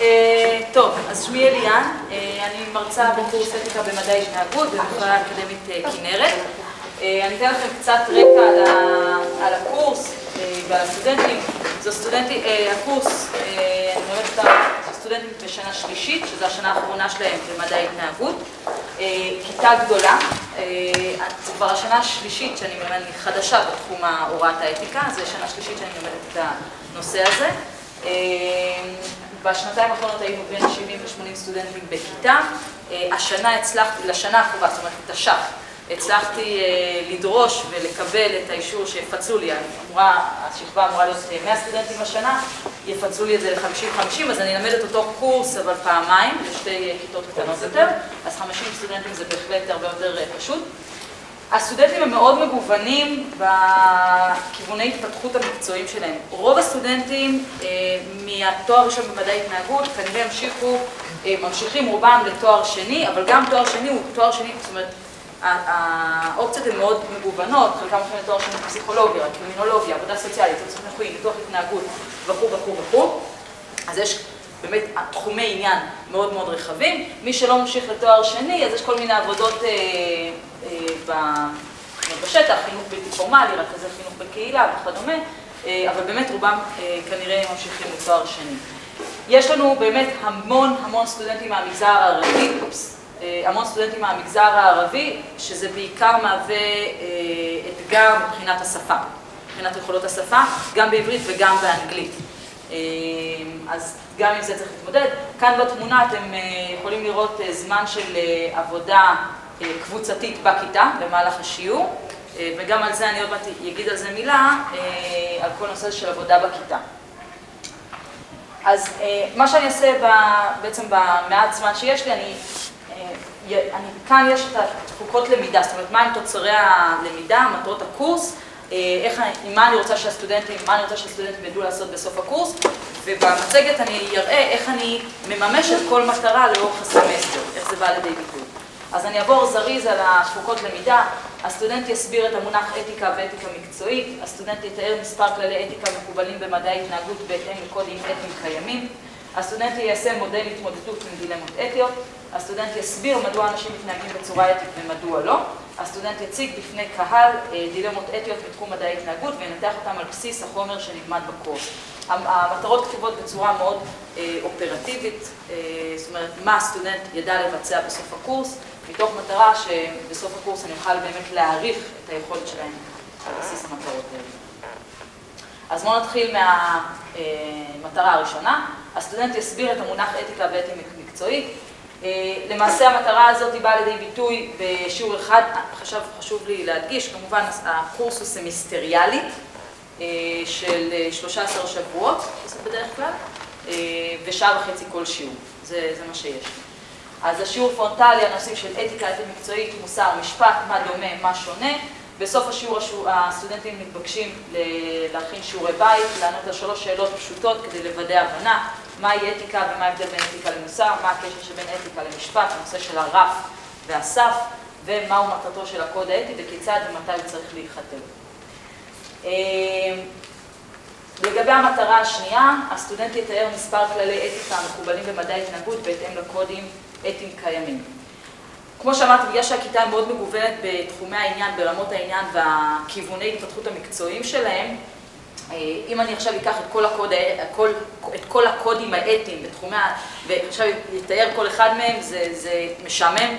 אה, טוב, אז שמי אליאן, אה, אני מרצה בקורס אתיקה במדעי התנהגות במכללה האקדמית אה, כנרת. אני אתן לכם קצת רקע על, הקורס ועל הסטודנטים. זו סטודנטים, הקורס, אני מלמדת אותם סטודנטים בשנה שלישית, שזו השנה האחרונה שלהם במדעי התנהגות. כיתה גדולה, זו כבר השנה השלישית שאני מלמדת, חדשה בתחום הוראת האתיקה, זו שנה שלישית שאני מלמדת את הנושא הזה. בשנתיים האחרונות היינו בין 70 ל-80 סטודנטים בכיתה. אה, השנה הצלחתי, לשנה הקרובה, זאת אומרת, תש"ף, הצלחתי אה, לדרוש ולקבל את האישור שיפצלו לי, אמורה, השכבה אמורה להיות 100 אה, סטודנטים השנה, יפצלו לי את זה ל-50-50, אז אני אלמד את אותו קורס אבל פעמיים, לשתי כיתות קטנות יותר, אז 50 סטודנטים זה בהחלט הרבה יותר פשוט. הסטודנטים הם מאוד מגוונים בכיווני התפתחות המקצועיים שלהם. רוב הסטודנטים אה, מהתואר הראשון במדעי התנהגות כנראה המשיכו, אה, ממשיכים רובם לתואר שני, אבל גם תואר שני הוא תואר שני, זאת אומרת, האופציות הן מאוד מגוונות, חלקם הולכים לתואר שני בפסיכולוגיה, קרימינולוגיה, עבודה סוציאלית, יוצאות חינוכי, ניתוח התנהגות וכו' וכו' וכו'. אז יש באמת תחומי עניין מאוד מאוד רחבים. מי שלא ממשיך לתואר שני, אז יש כל מיני עבודות אה, בשטח, חינוך בלתי פורמלי, רכזי חינוך בקהילה וכדומה, אה, אבל באמת רובם אה, כנראה ממשיכים לתואר שני. יש לנו באמת המון המון סטודנטים מהמגזר הערבי, אה, המון סטודנטים מהמגזר הערבי, שזה בעיקר מהווה אתגר מבחינת השפה, מבחינת יכולות השפה, גם בעברית וגם באנגלית. אז גם עם זה צריך להתמודד. כאן בתמונה אתם יכולים לראות זמן של עבודה קבוצתית בכיתה במהלך השיעור, וגם על זה אני עוד מעט אגיד על זה מילה, על כל נושא של עבודה בכיתה. אז מה שאני אעשה בעצם במעט זמן שיש לי, אני, אני, כאן יש את התפוקות למידה, זאת אומרת, מהם תוצרי הלמידה, מטרות הקורס, איך, מה אני רוצה שהסטודנטים, מה אני רוצה שהסטודנטים ידעו לעשות בסוף הקורס, ובמצגת אני אראה איך אני מממשת כל מטרה לאורך הסמסטר, איך זה בא לידי ביטוי. אז אני אעבור זריז על התפוקות למידה, הסטודנט יסביר את המונח אתיקה ואתיקה מקצועית, הסטודנט יתאר מספר כללי אתיקה מקובלים במדעי התנהגות בהתאם לקודים אתיים קיימים, הסטודנט יישם מודל התמודדות עם דילמות אתיות, הסטודנט יסביר מדוע אנשים מתנהגים בצורה אתית ומדוע לא, הסטודנט יציג בפני קהל אה, דילמות אתיות בתחום מדעי התנהגות וינתח אותם על בסיס החומר שנלמד בקורס. המטרות כתובות בצורה מאוד אה, אופרטיבית, אה, זאת אומרת, מה הסטודנט ידע לבצע בסוף הקורס, מתוך מטרה שבסוף הקורס אני אוכל באמת להעריך את היכולת שלהם על בסיס המטרות האלה. אז בואו נתחיל מהמטרה הראשונה. הסטודנט יסביר את המונח אתיקה ואתיקה מקצועית. אה, למעשה המטרה הזאת באה לידי ביטוי בשיעור אחד, חשב, חשוב לי להדגיש, כמובן הקורס הוא סמסטריאלי אה, של 13 שבועות, בדרך כלל, אה, ושעה וחצי כל שיעור, זה, זה מה שיש. אז השיעור פרונטלי, הנושאים של אתיקה, אתיקה מקצועית, מוסר, משפט, מה דומה, מה שונה. בסוף השיעור הסטודנטים מתבקשים להכין שיעורי בית, לענות על שלוש שאלות פשוטות כדי לוודא הבנה, מהי אתיקה ומה ההבדל בין אתיקה למוסר, מה הקשר שבין אתיקה למשפט, הנושא של הרף והסף, ומהו מטרתו של הקוד האתי וכיצד ומתי הוא צריך להיכתב. אה, לגבי המטרה השנייה, הסטודנט יתאר מספר כללי אתיקה המקובלים במדעי התנהגות בהתאם לקודים אתיים קיימים. כמו שאמרתי, בגלל שהכיתה היא מאוד מגוונת בתחומי העניין, ברמות העניין והכיווני התפתחות המקצועיים שלהם, אה, אם אני עכשיו אקח את כל, הקוד, הכל, את כל הקודים האתיים בתחומי, ועכשיו אתאר כל אחד מהם, זה, זה משעמם,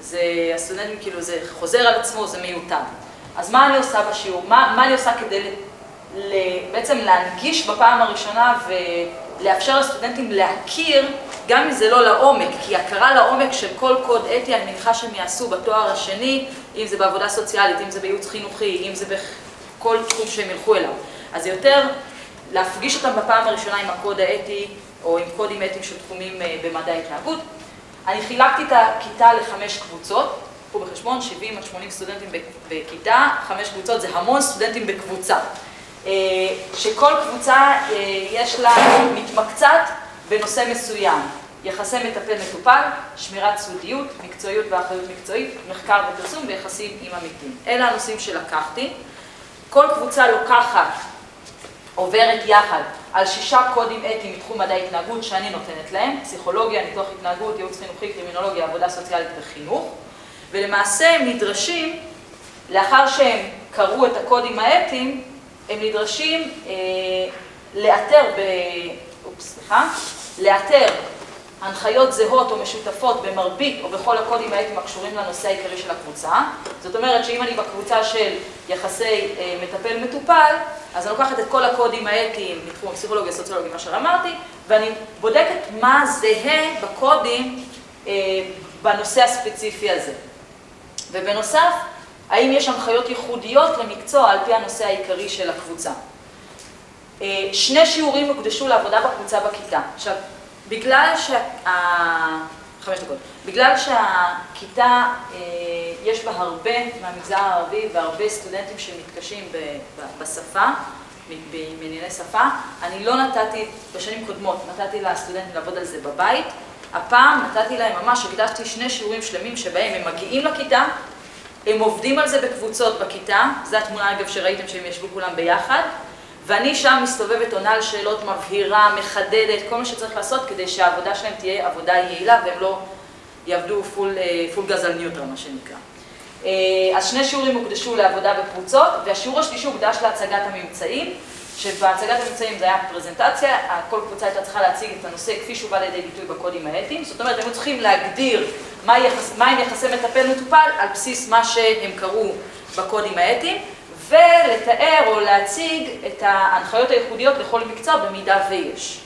זה הסטודנטים כאילו, זה חוזר על עצמו, זה מיותר. אז מה אני עושה בשיעור? מה, מה אני עושה כדי ל, בעצם להנגיש בפעם הראשונה ולאפשר לסטודנטים להכיר גם אם זה לא לעומק, כי הכרה לעומק של כל קוד אתי, אני מניחה שהם יעשו בתואר השני, אם זה בעבודה סוציאלית, אם זה בייעוץ חינוכי, אם זה בכל תחום שהם ילכו אליו. אז יותר להפגיש אותם בפעם הראשונה עם הקוד האתי, או עם קודים אתיים של תחומים אה, במדעי ההתנהגות. אני חילקתי את הכיתה לחמש קבוצות, קחו בחשבון, 70 עד 80 סטודנטים בכיתה, חמש קבוצות זה המון סטודנטים בקבוצה. אה, שכל קבוצה אה, יש לה מתמקצת בנושא מסוים. יחסי מטפל-מטופל, שמירת סודיות, מקצועיות ואחריות מקצועית, מחקר ופרסום ויחסים עם עמיתים. אלה הנושאים שלקחתי. כל קבוצה לוקחת עוברת יחד על שישה קודים אתיים מתחום מדעי התנהגות שאני נותנת להם, פסיכולוגיה, ניתוח התנהגות, ייעוץ חינוכי, קרימינולוגיה, עבודה סוציאלית וחינוך, ולמעשה הם נדרשים, לאחר שהם קראו את הקודים האתיים, הם נדרשים אה, לאתר ב... אופס, סליחה, לאתר הנחיות זהות או משותפות במרבית או בכל הקודים האתיים הקשורים לנושא העיקרי של הקבוצה. זאת אומרת שאם אני בקבוצה של יחסי אה, מטפל-מטופל, אז אני לוקחת את כל הקודים האתיים מתחום הפסיכולוגיה, סוציולוגיה, מה שאמרתי, ואני בודקת מה זהה בקודים אה, בנושא הספציפי הזה. ובנוסף, האם יש הנחיות ייחודיות למקצוע על פי הנושא העיקרי של הקבוצה. אה, שני שיעורים הוקדשו לעבודה בקבוצה בכיתה. עכשיו, בגלל שה... חמש דקות. בגלל שהכיתה, אה, יש בה הרבה מהמגזר הערבי והרבה סטודנטים שמתקשים בשפה, בענייני שפה, אני לא נתתי, בשנים קודמות נתתי לסטודנטים לעבוד על זה בבית, הפעם נתתי להם ממש, הקדשתי שני שיעורים שלמים שבהם הם מגיעים לכיתה, הם עובדים על זה בקבוצות בכיתה, זו התמונה אגב שראיתם שהם ישבו כולם ביחד, ואני שם מסתובבת, עונה על שאלות, מבהירה, מחדדת, כל מה שצריך לעשות כדי שהעבודה שלהם תהיה עבודה יעילה והם לא יעבדו פול, פול גז על ניוטרל, מה שנקרא. אה, אז שני שיעורים הוקדשו לעבודה בקבוצות, והשיעור השלישי הוקדש להצגת הממצאים, שבהצגת הממצאים זה היה פרזנטציה, כל קבוצה הייתה צריכה להציג את הנושא כפי שהוא בא לידי ביטוי בקודים האתיים, זאת אומרת, הם היו צריכים להגדיר מה, יחס, מה הם יחסי מטפל-מטופל על בסיס מה שהם קראו בקודים האתיים, ולתאר או להציג את ההנחיות הייחודיות לכל מקצוע במידה ויש. Okay?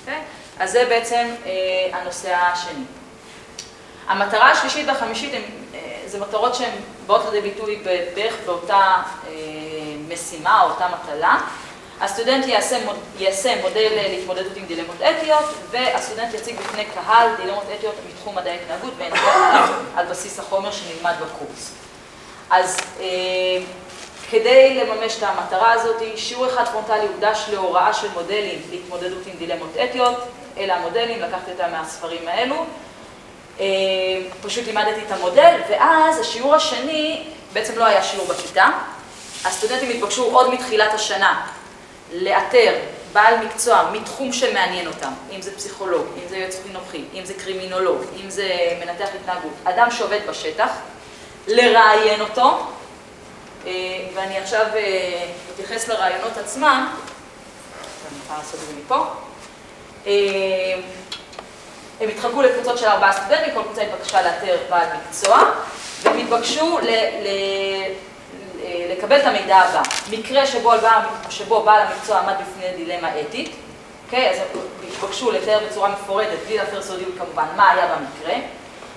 אוקיי? אז זה בעצם אה, הנושא השני. המטרה השלישית והחמישית הם, אה, זה מטרות שהן באות לידי ביטוי בערך באותה אה, משימה או אותה מטלה. הסטודנט יישם, יישם מודל להתמודדות עם דילמות אתיות, והסטודנט יציג בפני קהל דילמות אתיות מתחום מדעי התנהגות וינתן על בסיס החומר שנלמד בקורס. אז אה, כדי לממש את המטרה הזאת, שיעור אחד פרונטלי הוקדש להוראה של מודלים להתמודדות עם דילמות אתיות. אלה המודלים, לקחתי אותם מהספרים האלו. אה, פשוט לימדתי את המודל, ואז השיעור השני, בעצם לא היה שיעור בכיתה. הסטודנטים התבקשו עוד מתחילת השנה לאתר בעל מקצוע מתחום שמעניין אותם, אם זה פסיכולוג, אם זה יועץ חינוכי, אם זה קרימינולוג, אם זה מנתח התנהגות, אדם שעובד בשטח, לראיין אותו, אה, ואני עכשיו אה, אתייחס לרעיונות עצמם, אני יכולה לעשות את זה מפה. אה, הם התחלקו לקבוצות של ארבעה סטודנטים, כל קבוצה התבקשה לאתר בעל מקצוע, והם התבקשו ל, ל, לקבל את המידע הבא. מקרה שבו, שבו בעל המקצוע עמד בפני דילמה אתית, אוקיי? אז הם התבקשו לתאר בצורה מפורטת, בלי להפר סודיות כמובן, מה היה במקרה.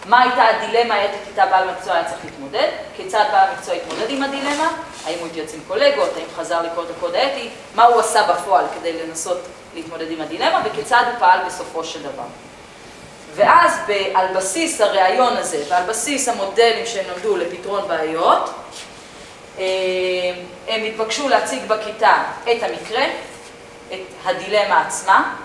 מה הייתה הדילמה האתית איתה בעל מקצוע היה צריך להתמודד, כיצד בעל המקצוע התמודד עם הדילמה, האם הוא התייעץ עם קולגות, האם חזר לקרוא את הקוד האתי, מה הוא עשה בפועל כדי לנסות להתמודד עם הדילמה, וכיצד הוא פעל בסופו של דבר. ואז על בסיס הראיון הזה ועל בסיס המודלים שהם למדו לפתרון בעיות, אה, הם התבקשו להציג בכיתה את המקרה, את הדילמה עצמה,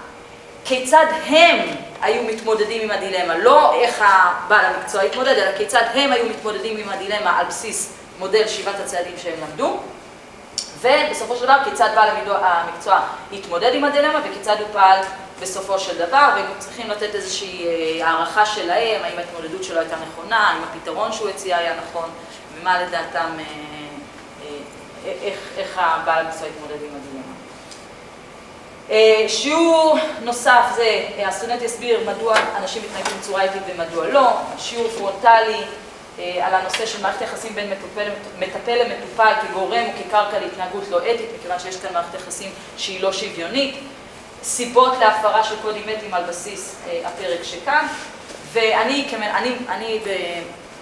כיצד הם היו מתמודדים עם הדילמה, לא איך הבעל המקצוע התמודד, אלא כיצד הם היו מתמודדים עם הדילמה על בסיס מודל שבעת הצעדים שהם למדו, ובסופו של דבר כיצד בעל המקצוע התמודד עם הדילמה וכיצד הוא פעל בסופו של דבר, והם צריכים לתת איזושהי אה, הערכה שלהם, האם ההתמודדות שלו הייתה נכונה, האם הפתרון שהוא הציע היה נכון, ומה לדעתם, אה, אה, איך, איך הבעל המקצוע התמודד עם הדילמה. אה, שיעור נוסף זה, אה, הסטודנט יסביר מדוע אנשים מתנהגים בצורה אתית ומדוע לא, שיעור פרונטלי אה, על הנושא של מערכת יחסים בין מטפל, מטפל למטופל כגורם או כקרקע להתנהגות לא אתית, מכיוון שיש כאן מערכת יחסים שהיא לא שוויונית, סיבות להפרה של קודים אתיים על בסיס הפרק שכאן, ואני אני, אני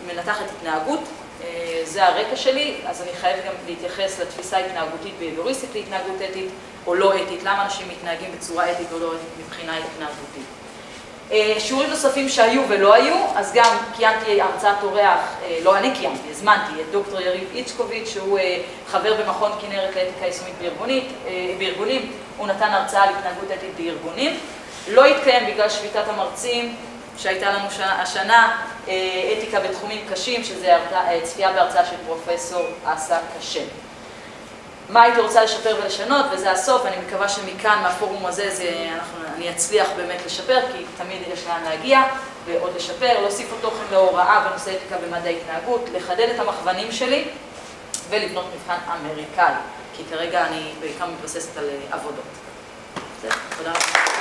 מנתחת התנהגות, זה הרקע שלי, אז אני חייבת גם להתייחס לתפיסה התנהגותית בהיבוריסטית להתנהגות אתית. או לא אתית, למה אנשים מתנהגים בצורה אתית או לא אתית מבחינה התנהגותית. אה, שיעורים נוספים שהיו ולא היו, אז גם קיימתי הרצאת אורח, אה, לא אני קיימתי, הזמנתי את דוקטור יריב איצ'קוביץ', שהוא אה, חבר במכון כנרת לאתיקה יישומית בארגונים, הוא נתן הרצאה על התנהגות אתית בארגונים. לא התקיים בגלל שביתת המרצים שהייתה לנו השנה, אתיקה בתחומים קשים, שזה צפייה בהרצאה של פרופסור אסא קשה. מה הייתי רוצה לשפר ולשנות, וזה הסוף, אני מקווה שמכאן, מהפורום הזה, זה, אנחנו, אני אצליח באמת לשפר, כי תמיד יש לאן להגיע, ועוד לשפר, להוסיף עוד תוכן להוראה בנושא אתיקה ומדעי התנהגות, לחדד את המכוונים שלי, ולבנות מבחן אמריקאי, כי כרגע אני בעיקר מתבססת על עבודות. זהו, תודה רבה.